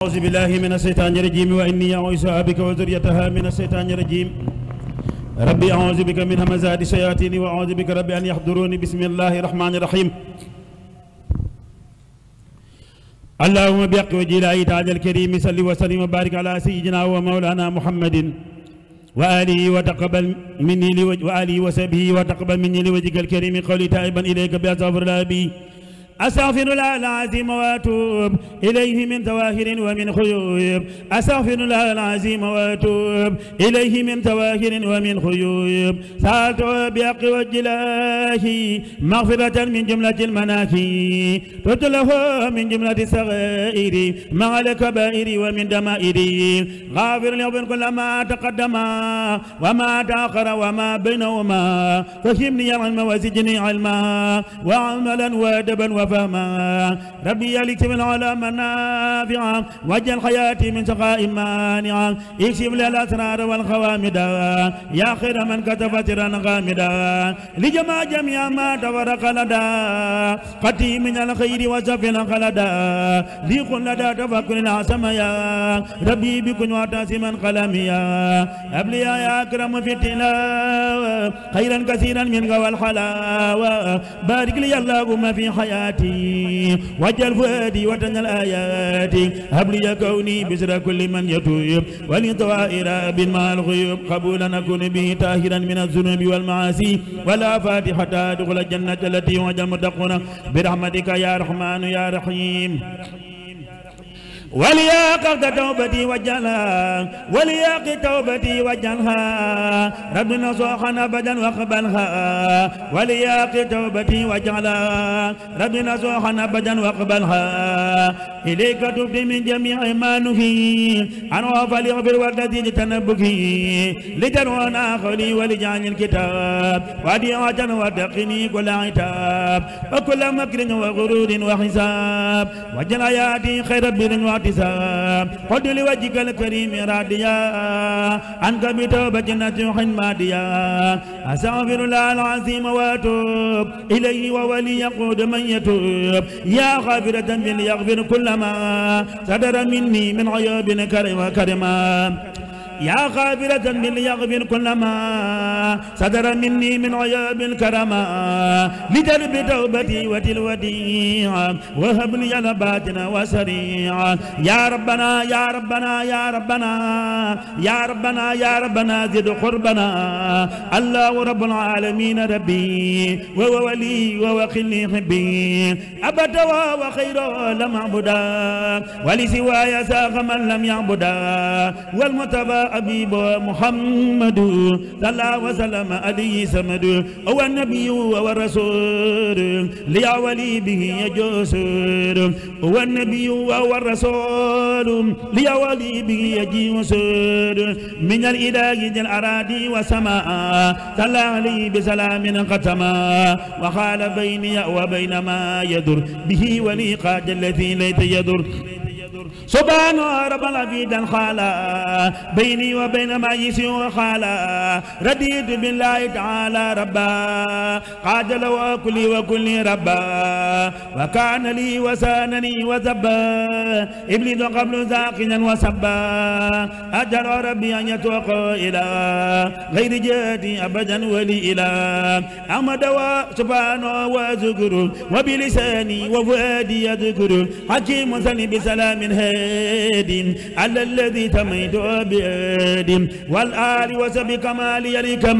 أعوذ بالله من الشيطان الرجيم وإني أعوذ بك وذريتها من الشيطان الرجيم. ربي أعوذ بك من همزات الشياطين وأعوذ بك ربي أن يحضروني. بسم الله الرحمن الرحيم. اللهم بحق وجه الله تعالى الكريم صل وسلم وبارك على سيدنا ومولانا محمد. وآله وتقبل مني وآله وسبه وتقبل مني لوجهك الكريم. قولي تائبا إليك بأستغفر الله أستغفر الله العظيم وأتوب إليه من ظواهر ومن خيوب. أستغفر الله العظيم وأتوب إليه من ظواهر ومن خيوب. سألت بحق وجلاه مغفرة من جملة المناكي تتله من جملة الصغائر مع الكبائر ومن دمائر. غافر لي كل ما تقدم وما تأخر وما بينهما. فهمني علما وزدني علما. وعملا وأدبا وفهما ربي يلك من على منافعا وجل حياتي من سقاء مانعا اكشف لي الأسرار والخوامد. يا خير من كتب سرا غامدا. لجمع جميع ما تفرق لدى. قتي من الخير وسفنا خلدا ليكن لدى تفكر العسم يا ربي بكن وتاسما قلميا أبلي يا أكرم في التلاوة خيرا كثيرا منك والحلاوة. بارك لي اللهم في حياتي. وجل فؤادي وتن الآيات هب لي كوني بسر كل من يتوب ولطوائر مع الغيوب قبولا نكون به طاهرا من الذنوب والمعاصي ولا فاتحة دخل الجنة التي وجل المتقون برحمتك يا رحمن يا رحيم ولياق توبتي وجلها ولياق توبتي وجلها ربنا صوحنا ابدا واقبلها ولياق توبتي وجلها ربنا صوحنا ابدا واقبلها. إليك تبت من جميع ما نهي عن فليغفر والذي تنبكي لترونا خلي ولجعل الكتاب وديعة وتقني كل عتاب وكل مكر وغرور وحساب. وجل حياتي خير بر واحتساب قد لوجهك الكريم راديا. عنك بتوبة نسوح ماديا. أستغفر الله العظيم وأتوب إليه وولي يقود من يتوب. يا غافرة ليغفر كل ما صدر مني من عيوب كرم كرما يا غافرة ليغفر كل ما صدر مني من عياب الكرما. لجلب توبتي وتلوتي وهب لي الباطن وسريعا يا ربنا يا ربنا يا ربنا يا ربنا يا ربنا زد قربنا. الله رب العالمين ربي وهو ولي وهو خلي حبي. أبدا وخير لم أعبدا ولسواي ساق من لم يعبدا والمتبع حبيب محمد صلى الله وسلم عليه سمد هو النبي والرسول ليا ولي به يجوسر. هو النبي والرسول ليا ولي به يجوسر. من الإله ذي الأراضي والسماء صلى عليه بسلام ختما وقال بيني وبين ما يدر به ولي قاد الذي ليت يدر. سبحان رب العبيد خالا بيني وبين ما يسيء خالا رديت بالله تعالى ربا قاد له كلي وكلي ربا وكان لي وسانني وزبا إبليس قبل زاقنا وسبا أجر ربي أن يتوقع إلى غير جاتي أبدا ولي إلى. أحمد سبحانه وذكر وبلساني وفؤادي يذكر حكيم سلي بسلام هاد على الذي تميت بآد والآل وسب كمال يلكم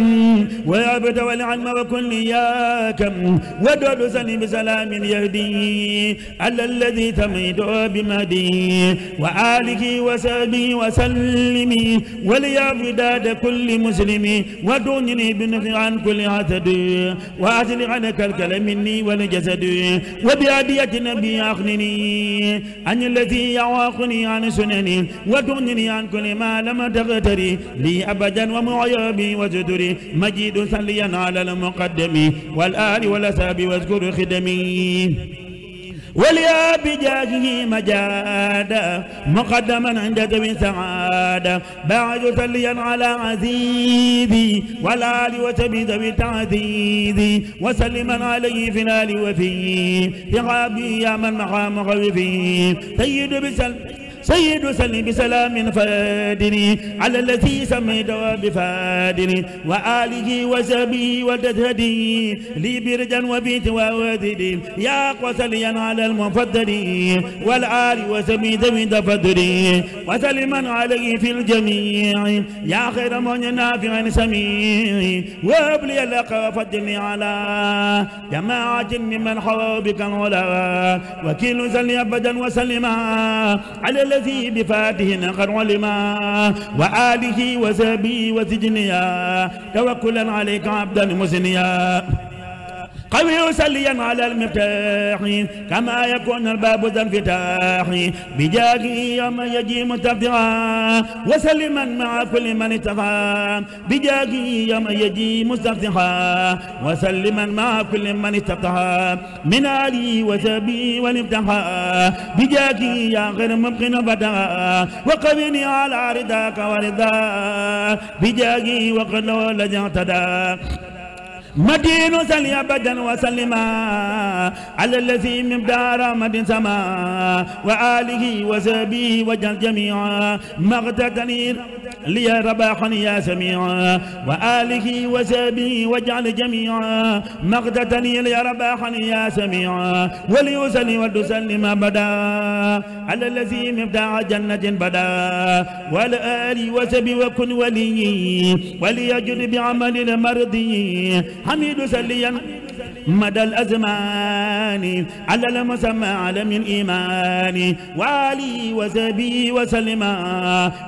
ويابد والعلم وكل ياكم ودود سلي بسلام يهدي على الذي تميت بمهدي. وآله وسبه وسلم وليابداد كل مسلم ودونني بنفع عن كل عتد. وأزل عنك الكلام مني والجسد وبأدية نبي أخنني عن الذي يعاقني عن سنني ودنني عن كل ما لم تغتري. لي أبدا ومعيبي وزدري مجيد صليا على المقدم والآل والأساب واذكر خدمي. وليا بجاهه مجادا مقدما عند ذوي سعادة. بعد صليا على عزيزي والآل وسبي ذوي تعزيزي. وسلما عليه في الآل وفي ثقابي يا من مقام خوفي سيد بسل سيد سلم بسلام فادني على الذي سميت بفادني وآله وسبي وتهدي لي برجا وبيت ووذدي يا قسليا على المفضل والآل وسبي ذوي تفضلي وسلما عليه في الجميع. يا خير من نافع سميع وأبلي لك وفضلني على جماعة ممن حوى بك العلا. وكيل سلي أبدا وسلما على الذي بفاته قد علما وآله وسبي وسجنيا توكلا عليك عبدا مسنيا. قوي سليا على المفتاح كما يكون الباب ذا انفتاح. بجاهه يوم يجي مستفتحا وسلما مع كل من اتقى. بجاهه يوم يجي مستفتحا وسلما مع كل من استفتحا من علي وسبي والابتحا بجاهه يا غير ممكن فتحا وقويني على رضاك ورضا بجاهه وقد لو لجعتدا مدين سلي أبدا وسلما على الذي من دار مد سما وآله وسبيه وجل جميعا. مغتتني لي رباحا يا سميعا. وآله وسبيه وجعل جميعا. مغتتني لي رباحا يا سميعا. وليسلي وتسلم أبدا. على الذي مبدع جنة بدا. والآل وسبي وكن ولي. وليجد بعمل المرضي. حميد سليا مدى الأزمان على المسمى علم الإيمان وعلي وسبي وسلما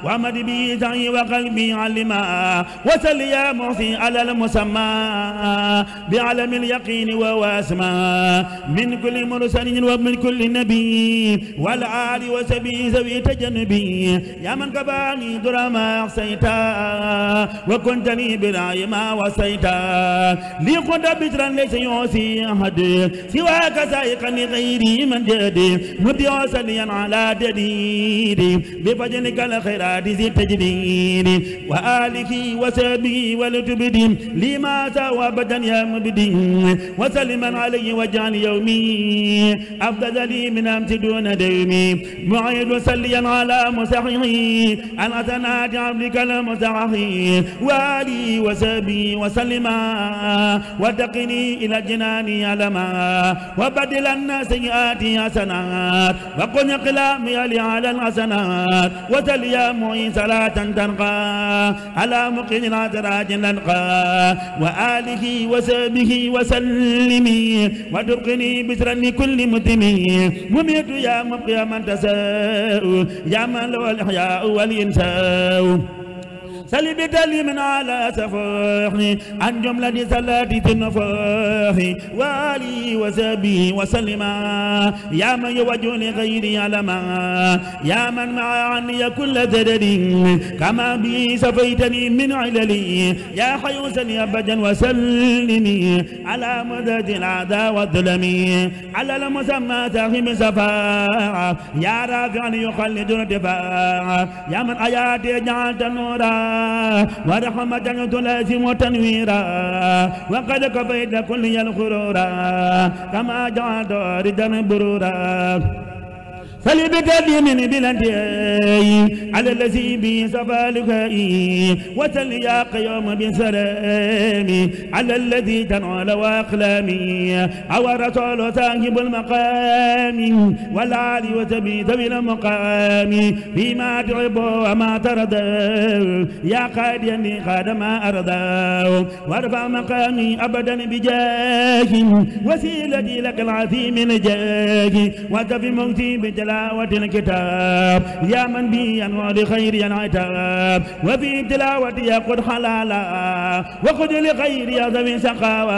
ومد بي سعي وقلبي علما. وسل يا محسي على المسمى بعلم اليقين وواسما من كل مرسل ومن كل نبي والعالي وسبي سوي تجنبي. يا من كباني درما أحسيتا وكنتني بالعي ما وسيتا لي قد بترا ليس يوسي أحد. سواك سائقا لغيري من جدي. مبدع سليا على جديد بفجنك الخيرات ذي التجديد. وآله وسبي ولتبدي. لما سوى أبدا يا مبدي. وسلما عليه وجعل يومي. أفضل لي من أمس دون دومي معيد سليا على مسحه الحسنات عبدك المسحه وآلي وسبي وسلما وتقني إلى الجنان علما وبدلن سيئاتي حسنات وقل قلامي لي على الحسنات وسل يا معين صلاة تنقى على مقين العتراج نلقى وآله وسبه وسلمي وترقني بسرا لكل متمي مميت يا مبقي من تساء يا من له الإحياء والإنساء. سلي بتلي على سفاح عن جملة صلاة النفاح والي وسبي وسلم يا من يوجه غيري علما يا من مع عني كل زدد كما بي سفيتني من عللي يا حي سلي أبدا وسلمي. على مدد الأعداء والظلم على المسمى تاهم سفاع يا رافع يخلد ارتفاع يا من آياتي جعلت نورا ورحمة تلازم تنويرا وقد كفيت كل الخرورا كما جعلت ردا برورا فلبتدين بلدي على الذي بي سفالكي وسل يا قيوم بسلامي على الذي تنعل واقلامي أو رسول صاحب المقام والعالي وسبي ذوي المقام. فيما تعب وما ترضى. يا قاديني خاد ما أرضى. وارفع مقامي ابدا بجاه. وسيلتي لك العظيم نجاك وتفي موتي بجلال تلاوة الكتاب يا من بي أنوار خير العتاب وفي تلاوة يقود حلالا وخذ لخير يا ذوي سخاوة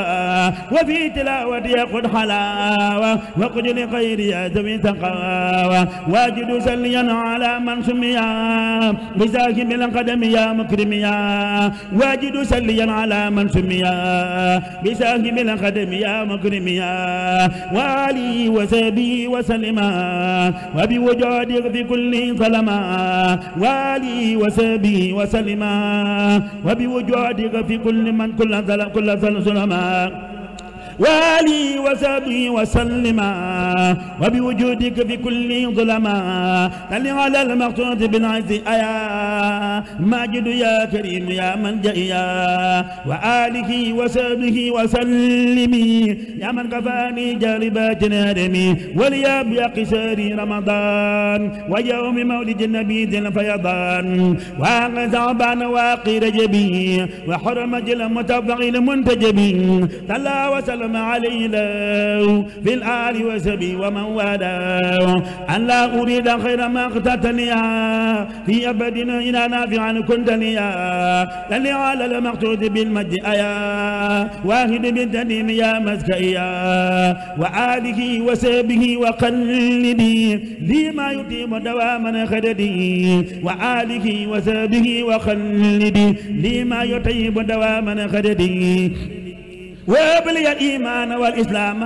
وفي تلاوة يقود حلاوة وخذ لخير يا ذوي سخاوة واجد سليا على من سمي بساكب القدم يا مكرم يا واجد سليا على من سمي بساكب القدم يا مكرم يا والي وسبي وسلما وبوجودك في كل ظلما والي وسبي وسلما. وبوجودك في كل من كل ظلم كل ظلما. وآلي وصحبه وسلم وبوجودك في كل ظلما. تل على المقصود بالعز أيا ماجد يا كريم يا من جئيا وآله وصحبه وسلم يا من كفاني جالبات نادمي وليا بقسار رمضان ويوم مولد النبي ذي الفيضان. وأغزى عبان واقي رجبي وحرم جل متفعل منتجبي تلا وسلم عليه له في الآل وسبي ومن والاه. أن لا أريد خير ما اقتتني في أبد إلى نافعا كنت ليا تلي على المقصود بالمجد أيا واحد بالتدين يا مزكيا وآله وسبه وقلدي لي ما يتيم دواما خددي وآله وسبه وخلدي لي ما يطيب دواما خددي وابلي الإيمان والإسلام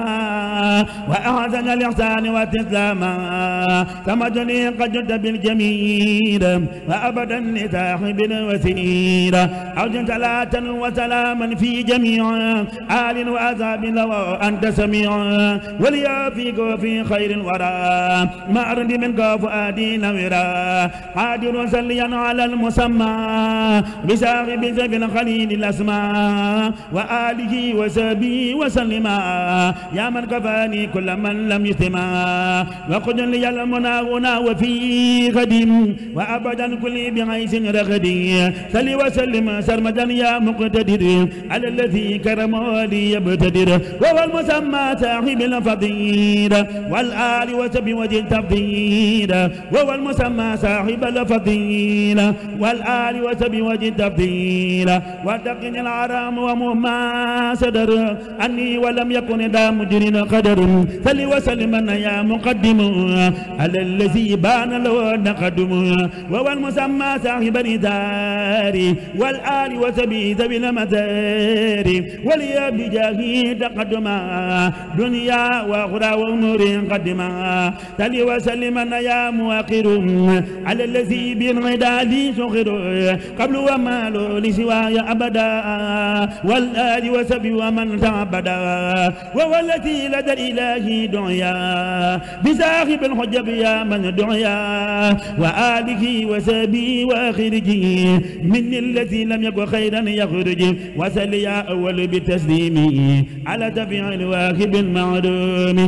وأعزنا الإحسان والإسلام. تمدني قد جد بالجميل وأبدا لصاحب الوسيل. أرجو صلاة وسلاما في جميع آل وأذاب لو أنت سميع. وليا فيك وفي خير الورى. ما أرد منك فؤادي نورا قادر صليا على المسمى بصاحب زب الخليل الأسماء وآله وسبي وسلم. يا من كفاني كل من لم يسمع وقد لي المنى هنا وفي غد. وأبدا كل بعيس رغدي صل وسلم سرمدا يا مقتدر. على الذي كرم لي يبتدر. وهو المسمى صاحب الفضيل والآل وسبي وجه التفضيل وهو المسمى صاحب الفضيل والآل وسبي وجه التفضيل وتقن العرام ومهما صدر أني ولم يكن دا مجرن قدر. صل وسلم يا مقدم على الذي بان له نقدم. وهو المسمى صاحب الإدار والآل وسبي ذوي المدار. ولي بجاهه تقدما دنيا وأخرى ونور قدما. صل وسلم يا مواقر على الذي بالغداد سخر. قبل وما له لسواي أبدا. والآل وسبي ومن تعبدا وهو الذي لدى الإله دعيا. بساخب الحجب يا من دعيا. وآله وسبي وآخره. من الذي لم يكن خيرا يخرج. وسل يا أول بتسليمه على تفعيل واهب المعلوم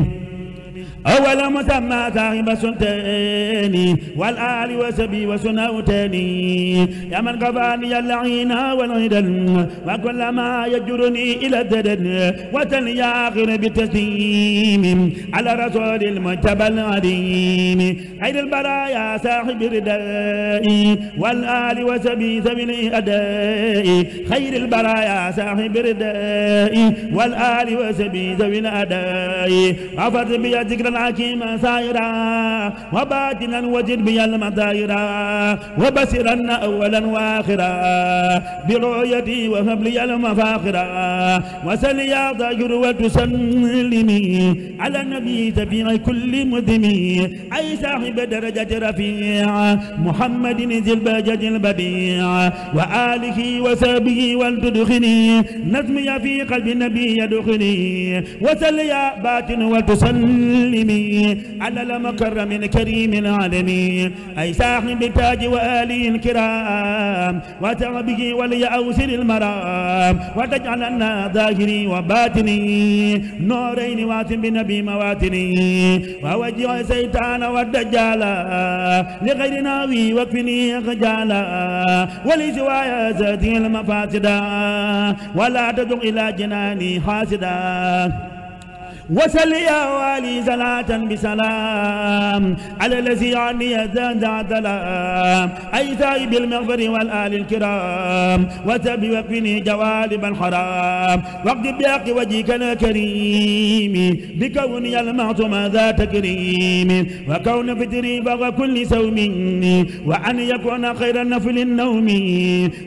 أول مسمى صاحب سلطاني والآل وسبي وسنوتاني يا من كفاني اللعين والعدل وكل ما يجرني إلى الددن وتني آخر بالتسليم على رسول المجتبى العظيم. خير البرايا صاحب الرداء والآل وسبي سبيل الأداء خير البرايا صاحب الرداء والآل وسبي سبيل الأداء غفرت بي الحكيم سائرا وباطنا وجد بي المطايرا وبصرا أولا وآخرا برؤيتي وهب لي المفاخرا وسل يا ظاهر وتسلمي على النبي تبيع كل مذمي أي صاحب درجة رفيع محمد ذي البهجة البديع وآله وسبه ولتدخني نظمي في قلب النبي يدخني. وسل يا باطن وتسلمي على المكرم الكريم العالمين. أي صاحب التاج وآله الكرام. وتعبه وليأوسر المرام. وتجعلنا ظاهري وباطني نورين واتم بنبي مواتني. ووجه سيطان والدجال لغير ناوي وكفني خجالا ولسوايا ذاتي المفاسدا. ولا تدع إلى جناني حاسدا. وسل يا والي صلاة بسلام على الذي عني زاد سلام. أي سايب المغفر والآل الكرام. وتبي وكفني جوالب الحرام. واقضي بحق وجهك الكريم بكوني المعصوم ذا تكريم وكون فتري فوق كل سوم وأن يكون خير النفل النوم.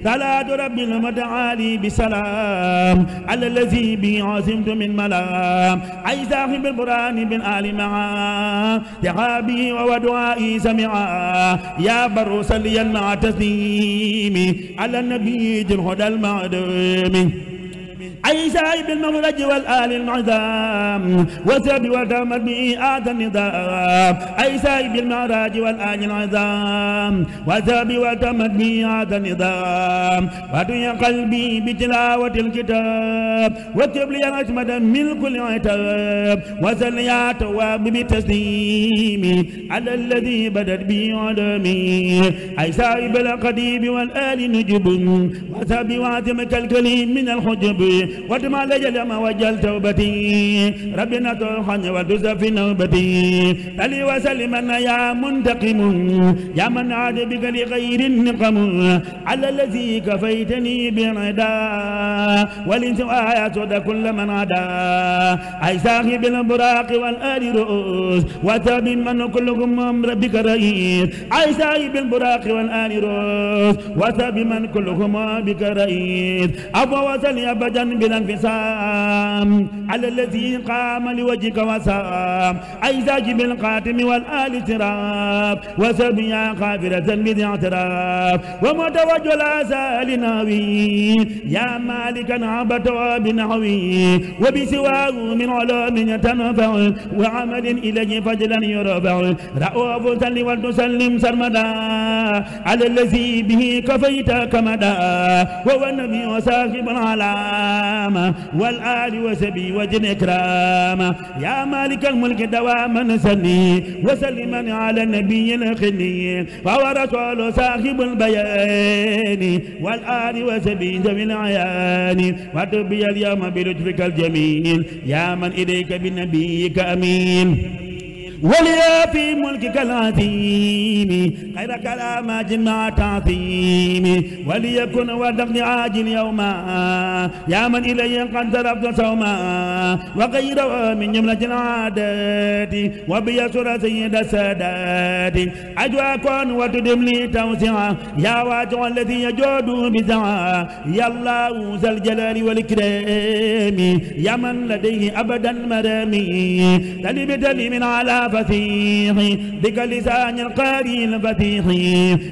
صلاة رب المتعالي بسلام. على الذي به عاصمت من ملام. أي صاحب القرآن بالآل معا دعابي ودعائي سمعا يا بر صليا مع تسليمي. على النبي الهدى المعدوم. أي سائب المخرج والآل المعظام وسب وتمت به آت النظام. أي سائب المعراج والآل العظام وسب وتمت به آت النظام. ودي قلبي بتلاوة الكتاب واكتب لي الأجمد من كل عتاب. وسل يا تواب بتسليمي على الذي بدت به علمي أي سائب القديم والآل نجب. وسب واتمك الكليم من الحجب. ودمع لجل ما وجل توبتي ربنا توحن ودز في نوبتي تلي وسلم يا منتقم. يا من عاد بك لغير النقم. على الذي كفيتني بعدا والانس آيات كل من عدا أي صاحب البراق والآل رؤوس وتاب من كلكم أمر بك رئيس. أي صاحب البراق والآل رؤوس وتاب من كلكم بك رئيس. أبو وسل أبدا بلا انفصام على الذي قام لوجهك وسام. أي زاجب القاتم والآل تراب. وسبيا خافرة بذي اعتراف. ومتوجه الأسال ناوي يا مالكا عبت بنحوي وبسواه من علوم يتنفع. وعمل إليه فجلا يرفع. رؤوف سل وتسلم سرمدا. على الذي به كفيت كمدا. وهو النبي وصاحب العلامة والآل وسبي وجن إكرام. يا مالك الملك دواما سلي وسلما على النبي الخلي وهو رسول صاحب البيان والآل وسبي ذوي العيان وتبي اليوم بلطفك الجميل. يا من إليك بنبيك أمين. وليا في ملكك العظيم خير كلام مع تعظيم. وليكن ودقني عاجل يوما يا من إلي قد ضربت صوما. وغير من جملة العادات وبيسر سيد السادات أجواكم وتدم لي توسعا يا واجع الذي يجود بزعا. يا الله ذا الجلال والإكرام يا من لديه أبدا مرامي تلي بتلي من على فسيح بك لسان القاري الفتيح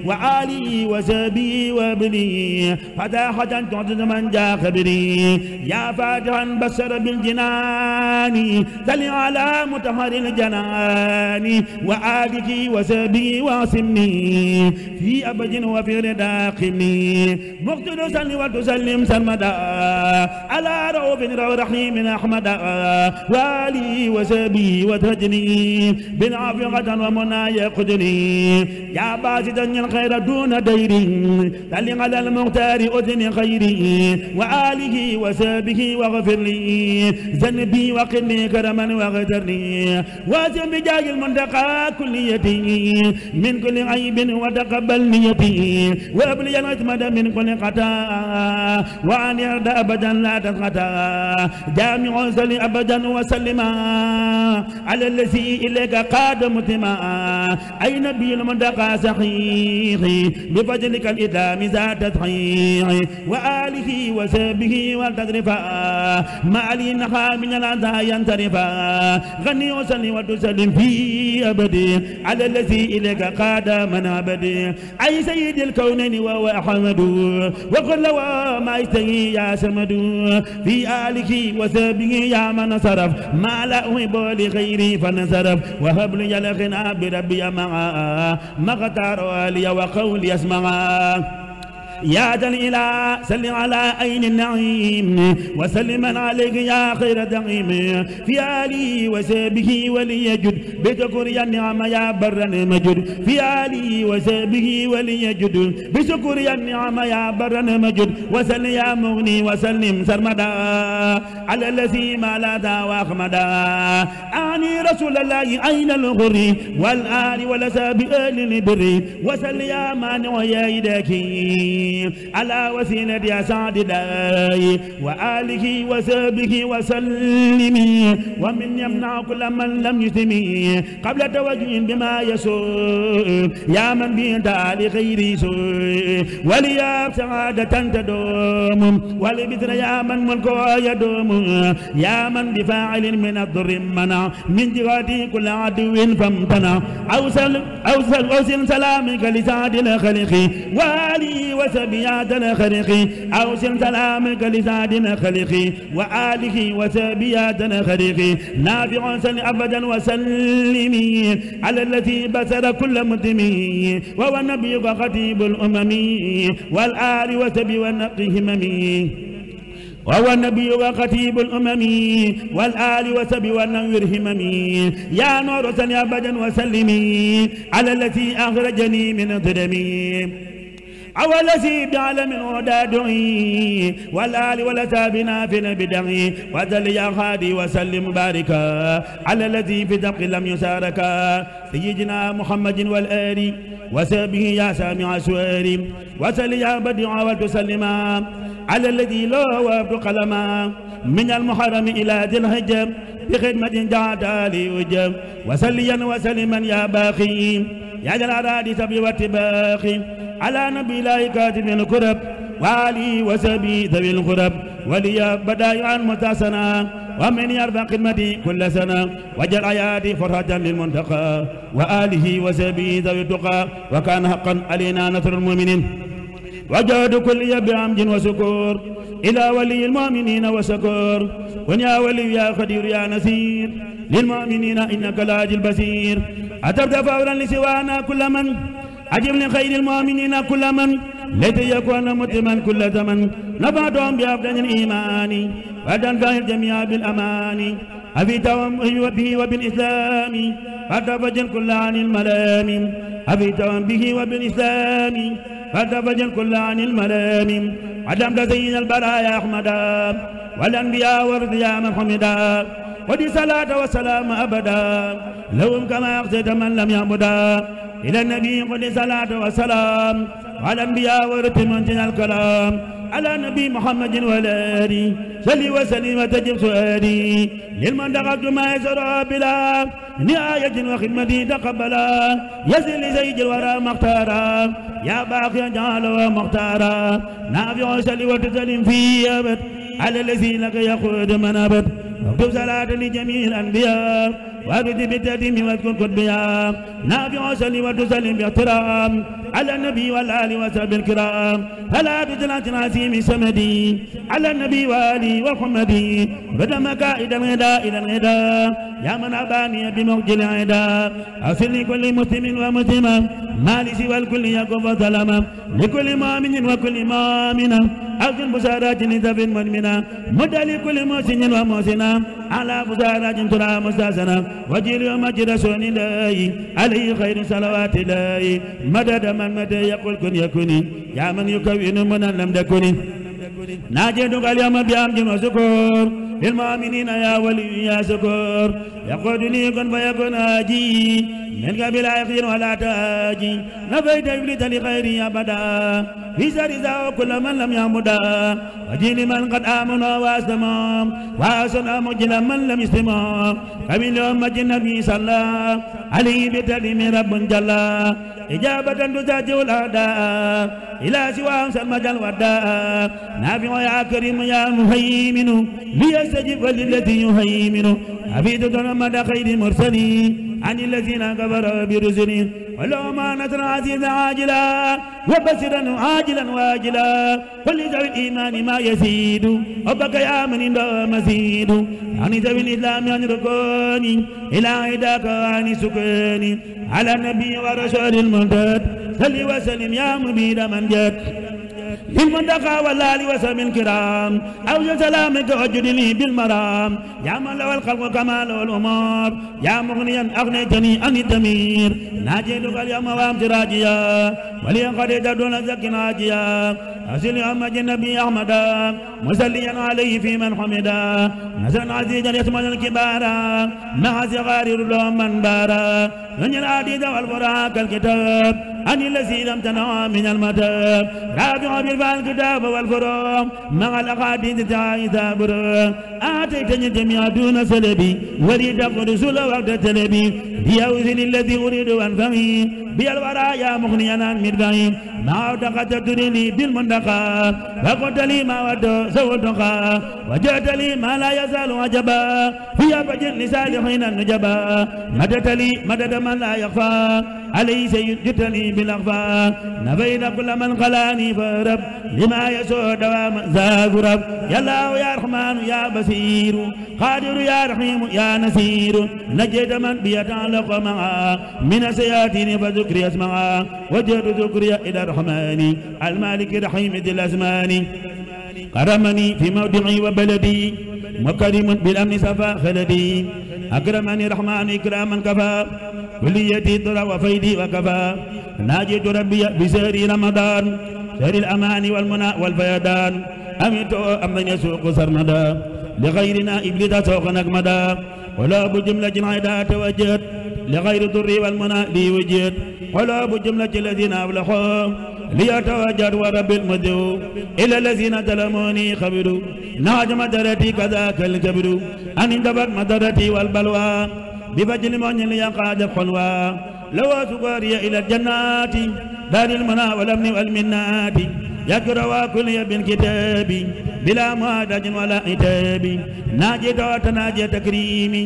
وعالي وسبي وابني فتاحة تعطي من جاء خبري. يا فاتحا بشر بالجنان سل على متهر الجنان. وآله وسبي واسمي في أبد وفي رداقني مقتدسا وتسلم سرمدا على روف رحيم أحمد وآلي وسبي وتجني. بالعافية ومنا يقدني. يا باسدا الخير دون دير دل على المختار أذن خيري. وآله وسابه واغفر لي. ذنبي وقني كرما واغفرني وازم بجاه المنتقى كليتي من كل عيب وتقبل نيتي. وابلي الأجمد من كل قطاع. وأن يرد أبدا لا تسقطا جامع صلي أبدا وسلما على الذي إليك قاد متما أي نبي المنتقى صحيح بفضلك الإدام ذات صحيح وآله وسبه والتدرفا ما لي نخا من الأذى ينصرفا غني وسلم وتسلم في أبدي. على الذي إليك قاد من أبدي. أي سيد الكونين وهو أحمد وقل ما يستهي يا سمد. في آله وسبه يا من صرف. ما لا أحب لغيري فنصرف. وهب لي الغنى بربي معا. مغتار لي وقولي يسمعا. يا ذا الإله سل على عين النعيم وسلم عليك يا خير دعيم. في آله وسبه وليجد بشكر يا النعم يا بر مجد في آله وسبه وليجد بشكر يا النعم يا بر مجد وسل يا مغني وسلم سرمدا على الذي ما لا دا وأخمدا. أعني رسول الله أين الغري والآل والأساب آل البر. وسل يا مانع يا إيداكي على وسيلة سعد داي وآله وسبه وسلم ومن يمنع كل من لم يسمي قبل توجه بما يسوء. يا من بيدع لغير سوء وليا سعادة تدوم ولبثر يا من ملكه يدوم. يا من بفاعل من الضر منع من جهاتي كل عدو فامتنع. أوصل أوصل أوصل سلامك لسعد الخلق والي وسلم وسبيات خلقي أوسم سلامك لسادنا خلقي وآله وسبيات خلقي نافع سل أبدا وسلمي على الذي بسر كل متمي وهو النبي وخطيب الأمم والآل وسبي والنقي هممي. وهو النبي وخطيب الأمم والآل وسبي والنور هممي. يا نور سل أبدا وسلمي على الذي أخرجني من ظلمي أو الذي بعلم الهدى دعي والآل والأساب في البدعي وذل يا خادي وسلم باركا على الذي في دق لم يساركا سيدنا محمد والآل وسبه يا سامع سواري وسل يا بديع وتسلما على الذي لا وابد قلما من المحرم إلى ذي الهجم بخدمة جعت لي وجم وسليا وسلما يا باقي. يا جل الأرادي سبي واتباقي على نبي الله كاتب الكرب وعلي وسبي ذوي الغرب ولي بدايعا متاسنا ومن يرفع خدمتي كل سنة وجل آياتي فرحة للمنتقى وآله وسبي ذوي التقى وكان حقا علينا نصر المؤمنين وجاد كل بعمد وسكور إلى ولي المؤمنين وسكور كن يا ولي يا خدير يا نسير للمؤمنين إنك لاجل البصير أتبت فورا لسوانا كل من؟ أجب لخير المؤمنين كل من؟ ليت يكون متما كل زمن. نفعتهم بأفضل الإيمان ودنفع الجميع بالأمان. أفيتهم به وبالإسلام فتفجر كل عن الملام. أفيتهم به وبالإسلام فتفجر كل عن الملام. عدمت زين البرايا أحمدا والأنبياء والرضياء محمدا. ودي صلاة وسلام أبدا. لهم كما أخذت من لم يعبدا إلى النبي قد صلاة وسلام على الأنبياء ورتم الكلام. على نبي محمد والآل. صلي وسلم وتجب سؤالي. لمن دخلت ما يسرى بلا نهاية وخدمتي تقبلا. يزل لزيج الورى مختارا. يا باقي جعل ومختارا. نافع سلي وتسلم في أبد. على الذي لك يقود من أبد. واكتب صلاة لجميع الأنبياء وابد بالتديم واذكر قطبيا نافع سلي وتسلم بأحترام. على النبي والآل وصحبه الكرام. فلا تجلس نسيم سمدي. على النبي والي ومحمدي بدم كائد الغداء إلى الغداء يا من أباني بموج العدا. أصل لكل مسلم ومسلمة. ما لسوى الكل يكون ظلما لكل مؤمن وكل مؤمنة. أغفر بسارات لذب مدمنة مد لكل محسن ومحسنة. على بسارات ترى مستحسنة. وجل يوم رسول الله. عليه خير صلوات الله. مدد من مدى يقول كن يكوني؟ يا من يكون من لم تكوني ناجدك اليوم بأمد وسكور للمؤمنين يا ولي يا سكور يقول لي كن فيكون آجي من قبل آخر ولا تاجي نفيت إبليس لخيري أبدا في سرزا كل من لم يعبدا وجيل من قد آمنا وأسلما وأسنا مجل من لم يسلما فمن يوم النبي صلى عليه بتلم رب جل إجابة تزاجه الأداء إلى سوى سلم جل وداء نافع يا كريم يا مهيمن ليستجب للذي يهيمن. أبيد مدى خير المرسلين عن الذين كفروا ولو ما نصر عزيز عاجلا وبصرا عاجلا واجلا. ولذوي الإيمان ما يزيد ربك يا من مزيد. عن ذوي الإسلام عن ركون إلى عداك عن سكون. على النبي ورسول المنتد صل وسلم يا مبيد من جد. للمنتقى والآل وسم الكرام. أوجه سلامك وجدني بالمرام. يا من له الخلق كما له الأمور. يا مغنيا أغنيتني عن الدمير. ناجيتك اليوم وامت راجيا ولي قد دون زك ناجيا أسل محمد النبي أحمد مسليا عليه في من حمدا. نزل عزيزا يسمى الكبارا. مع صغار من بارا من العديد والبراك الكتاب عن الذي لم تنع من المتاب رافع بالفعل الكتاب والفروم مع الأحاديث تعيثا برو آتيتني الجميع دون سلبي ولي رسول وقت تلبي بيوزن الذي أريد أن فهي بي الورى يا مغنيا عن ما اعتقدتني بالمنتقى فقلت لي ما ود سودقا وجدت لي ما لا يزال عجبا في بجل لصالحين النجبا. مددت لي مدد من لا يخفى. علي سيدتني بالأخفاء نبين كل من خلاني فرب لما يسوع دوام ذاك رب. يا الله يا رحمن يا بصير. قادر يا رحيم يا نسير. نجد من بيتعلق معا من الشياطين فذكري اسمعا وجد ذكري إلى الرحمن. المالك الرحيم ذي الأزمان كرمني في موضعي وبلدي. مكرم بالأمن صفا خلدي. أكرمني الرحمن إكراما كفى كليتي ترى وفيدي وكفى. ناجيت ربي بسهر رمضان سهر الأمان والمنى والفيدان أميت أمن يسوق سرمدا لغيرنا إبليس سوق نقمدا ولا بجملة عدا توجد لغير الضر والمنى لي وجد. ولا بجملة الذين أفلحوا ليتوجد ورب المدعو إلى الذين ظلموني خبروا ناج مدرتي كذاك الكبر. أن اندبت مدرتي والبلوى. بفجل من ليقاد الخلوى لو سكري إلى الجنات. دار المنى والأمن والمنات. يقرأ كل بالكتاب بلا مهاجة ولا عتاب دوت ناجي تكريمي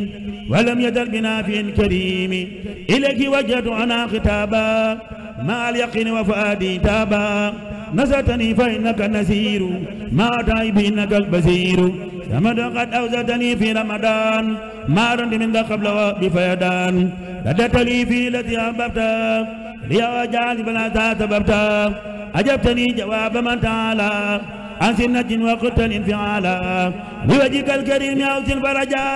ولم يزل بنا في كريم. إليك وجدت أنا خطابا. مع اليقين وفؤادي تابا نزتني فإنك النسير ما تايب إنك البصير سمد قد أوزتني في رمضان ما رند من قبل بفيدان ردت لي في التي أحببت ليا جاذب لا سببت أجبتني جواب من تعالى عن سنة وقتل انفعالا لوجهك الكريم أوزي الفرجا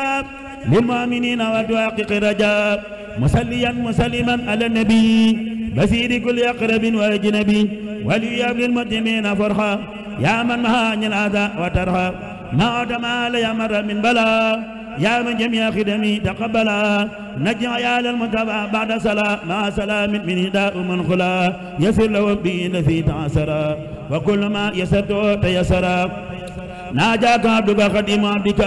للمؤمنين وتحقق رجاء مسليا مسلما على النبي. بسير كل أقرب وأجنبي ولياب للمسلمين فرحا. يا من مهاني الأذى وترها ما أتمال يا مر من بلا. يا من جميع خدمي تقبلا. نجع يا للمتبع بعد صلاة مع سلام من هداء من خلا. يسر له به في تعسرا وكل ما يسرت تيسرا. ناجاك عبدك خديم عبدك.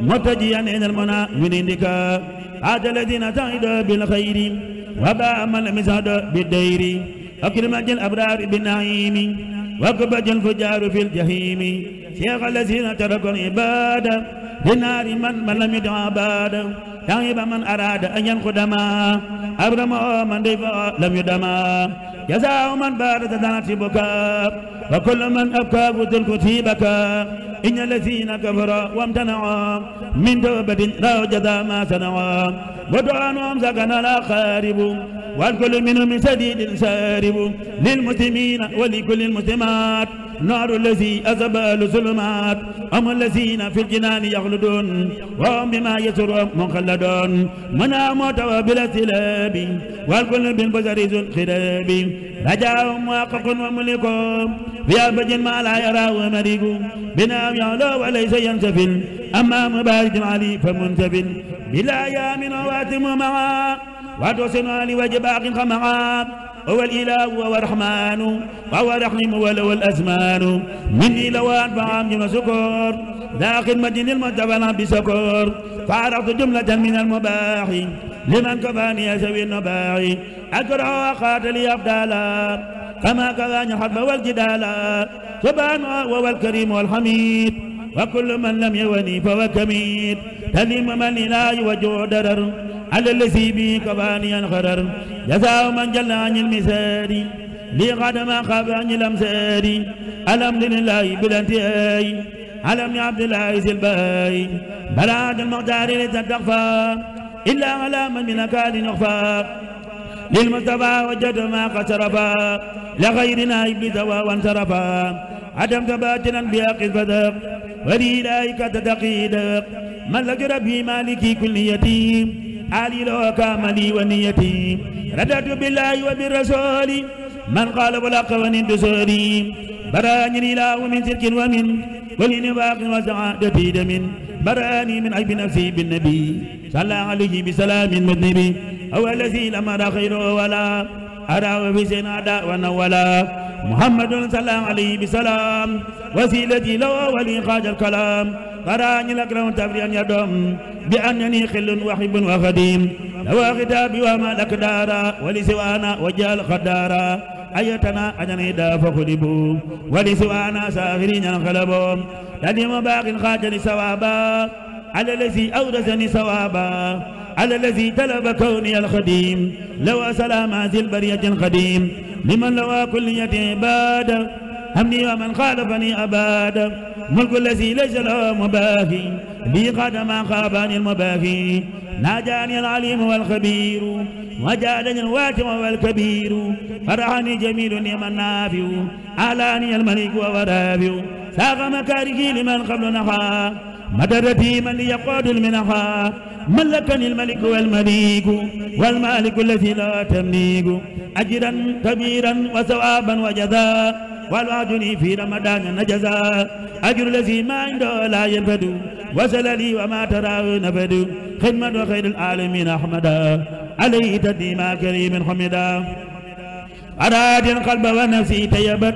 متجيا إلى المنى من عندك. هذا الذين سعدوا بالخير. وباء من لم يسعد بالدير أكرم الأبرار بالنعيم وكبج الفجار في الجحيم شيخ الذين تركوا العبادة لنار من من لم يدع عبادة تعيب من أراد أن ينقد ما أبرم من دفع لم يدما جزاء من بارد ذات بكاء وكل من أبكى قتل كتيبك إن الذين كفروا وامتنعوا من توبة لا جزاء ما صنعوا. ودعانهم سكن الأقارب والكل منهم سديد سارب للمسلمين ولكل المسلمات. نار الذي أذب الظلمات هم الذين في الجنان يخلدون وهم بما يسر مخلدون. من أموت بلا سلاب والكل بالبشر ذو الخراب رجاهم محقق وملك في أبج ما لا يراه مريق بنا يعلو وليس ينسفل أما مبارك علي فمنسفل بلا يامن واتم معا وتوسن علي وجباق خمعا. هو الإله وهو الرحمن وهو الرحيم وله الأزمان. مني لو أنفع من سكور ذا خدمة للمتبنى بسكور فعرفت جملة من المباح لمن كفاني يسوي النباح. أكره وقاتل أفضالا كما كفاني الحرب والجدالا. سبحانه وهو الكريم والحميد. وكل من لم يوني فهو كميد تلم من لا يوجه درر على الذي به كفاني انخرر جزاء من جل عن المسار لي قد ما خاب عن الامسار الحمد لله بالانتهاء على ابن عبد الله الباي بلاد المقدار لتتخفى. إلا على من من أكاد يخفى. للمصطفى وجد ما قد صرفا. لغيرنا ابليس وانصرفا. عدمت باطنا بحق الفدق ولإلهك تتقيدق من لك ربي مالكي كل يتيم. علي له كاملي ونيتي. رددت بالله وبالرسول. من قال ولا قوان دسوري براني الله من سلك ومن كل نفاق وسعادتي دم. براني من عيب نفسي بالنبي. صلى عليه بسلام مذنبي هو الذي لم خيره ولا أرى في سنادا ونولا محمد الله عليه بسلام. وسيلتي له ولي خاج الكلام. قراني الأكرم تبريا يدوم. بأنني خل وحب وخديم. لو خطابي وما لك دارا. ولسوانا وجال خدارا. أيتنا أجني دا فخلبوا ولسوانا ساخرين انقلبوا تديم باق خاجني سوابا. على الذي أورثني ثوابا على الذي طلب كوني الخديم. لو سلامات البرية القديم لمن لوى كلية عبادة همني ومن خالفني أباد. ملك الذي ليس له مباهي. لي قد ما خابني المباهي. ناجاني العليم والخبير. وجادني الواتم والكبير. فرحني جميل نعم النافع. أعلاني الملك وورافع ساق مكاره لمن قبل نخا مدرتي من يقود المنخا ملكني الملك والمليك والمالك الذي لا تمليك. أجرا كبيرا وثوابا وجزاء. والوعدني في رمضان نجزا. أجر الذي ما عنده لا ينفد. وصل لي وما تراه نفد. خدمة خير العالمين أحمدا. عليه تديما كريم حمدا. أراد القلب ونفسي تيبت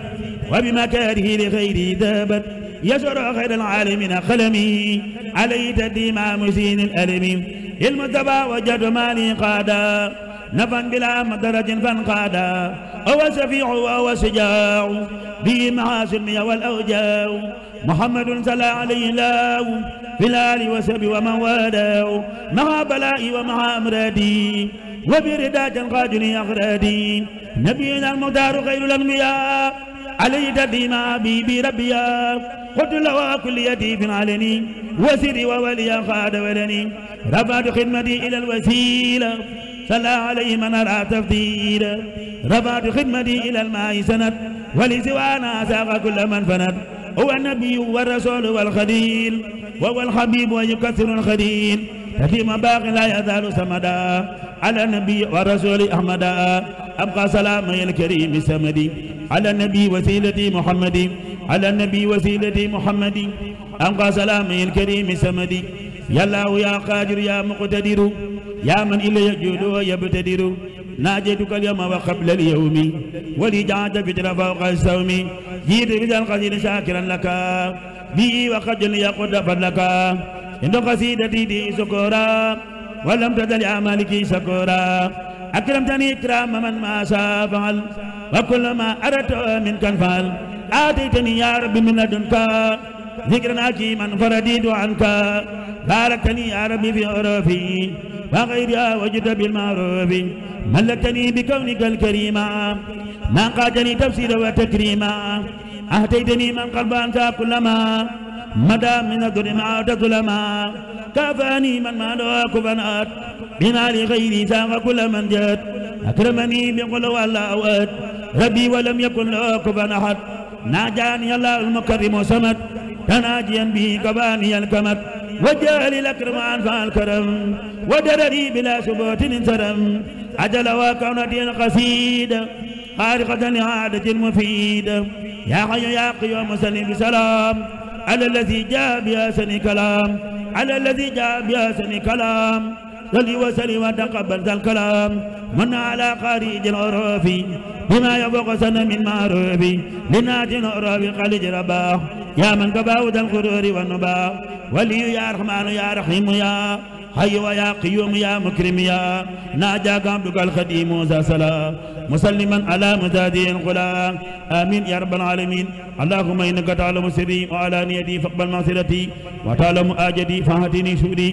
وبمكاره لخيري ذابت يسر خير العالمين خلمي. عليه تديما مسين الألم. المتبى وجد مالي قادا. نفا بلا مدرج فانقادا. هو سفيع وهو سجاع. به محاسن والأوجاع. محمد صلى عليه الله في الآل وسب ومن والاه. مع بلائي ومع أمرادي. وبرداء القادر أغرادي. نبينا المختار خير الأنبياء. عليه تديما بي ربيا قلت له كل يدي في العلني وسري ووليا خاد ولني. رفعت خدمتي إلى الوسيلة صلى عليه من أرى تفضيلا رفعت خدمتي إلى الماء سند. ولسوانا ساق كل من فند. هو النبي والرسول والخليل. وهو الحبيب ويكثر الخليل. تتيم باق لا يزال سمدا على النبي والرسول أحمدا أبقى سلامي الكريم سمدي على النبي وسيلتي محمد على النبي وسيلتي محمد. أبقى سلامي الكريم سمدي. يا الله يا قادر يا مقتدر يا من إلي يجود ويبتدر. ناجيتك اليوم وقبل اليوم ولي جعلت فتر فوق السوم جيت بذا القدير شاكرا لك بي وقد يقود فضلك. عند قصيدتي دي سكورا ولم يا مالكي سكورا. أكرمتني إكرام من ما فعل وكل ما أردت منك فعل آتيتني يا رب من لدنك ذكرنا من فرديت عنك. باركتني يا ربي في عرفي وغيرها وجد بالمعروف. ملكتني بكونك الكريم ما قادني تفسير وتكريما أهديتني من قلب أنت كلما مدى من الدر مع ظلما كافاني من ما له كفنات بما لغيري ساق كل من جد أكرمني بقل ولا أود ربي ولم يكن له كفن أحد. ناجاني الله المكرم سمت تناجيا به كباني الكمت وجعل الأكرم أنفع الكرم. ودرري بلا ثبوت انسرم أجل وكونتي القصيدة خارقة لعادة مفيدة يا حي يا قيوم سلم بسلام على الذي جاء بأحسن كلام على الذي جاء بأحسن كلام. صلي وسلم وتقبل ذا الكلام. من على خارج العرف بما يبقى سنة من معروف. لنات العرف خليج رباه يا من قباه ذا القرور والنباه ولي يا رحمن يا رحيم يا. حي ويا قيوم يا مكرم يا ناجاك عبدك الخديم موسى سلام مسلما على مزادي الغلام آمين يا رب العالمين. اللهم إنك تعلم سري وعلى نيتي فاقبل مغفرتي وتعلم اجدي فهدني سوري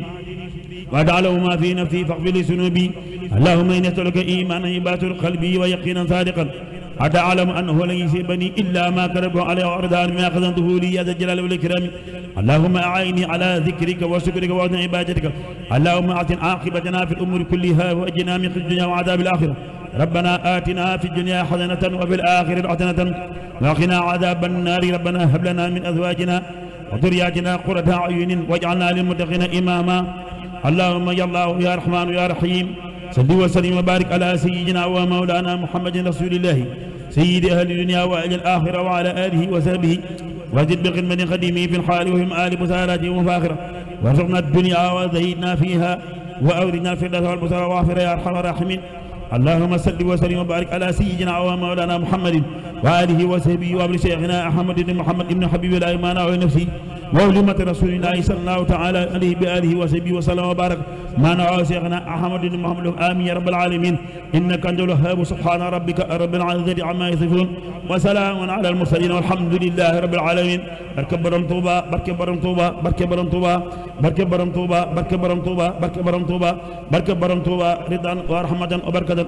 وتعلم ما في نفسي فاغفر لي ذنوبي. اللهم إني أسألك إيمانا يباشر قلبي ويقينا صادقا. حتى أعلم أنه لن يصيبني إلا ما كرب عليه وارضان ما خزنته لي يا ذا الجلال والإكرام. اللهم أعيني على ذكرك وشكرك وحسن عبادتك. اللهم اعطنا عاقبتنا في الأمور كلها وأجنا من الدنيا وعذاب الآخرة. ربنا آتنا في الدنيا حسنة وفي الآخرة حسنة. وقنا عذاب النار. ربنا هب لنا من أزواجنا وذرياتنا قرة أعين واجعلنا للمتقين إماما. اللهم يا الله يا رحمن يا رحيم. صل وسلم وبارك على سيدنا ومولانا محمد رسول الله. سيد أهل الدنيا وأهل الآخرة وعلى آله وصحبه. وزد بخدمة خديمه في الحال وهم آل مساراته ومفاخرة. وارزقنا الدنيا وزيدنا فيها وأورنا الفردوس والبصر واغفر يا أرحم الراحمين. اللهم صل وسلم وبارك على سيدنا ومولانا محمد وآله وصحبه وابن شيخنا أحمد بن محمد بن حبيب الله إيمانا ونفسي وولمة رسول الله صلى الله تعالى عليه بآله وصحبه وسلم وبارك. ما نعوى شيخنا أحمد بن محمد. آمين يا رب العالمين. إنك أنت الوهاب. سبحان ربك رب العزة عما يصفون. وسلام على المرسلين. والحمد لله رب العالمين. بركة برم طوبة بركة برم طوبة بركة برم طوبة بركة برم طوبة بركة برم طوبة بركة برم طوبة بركة برم طوبة رضا ورحمة وبركة.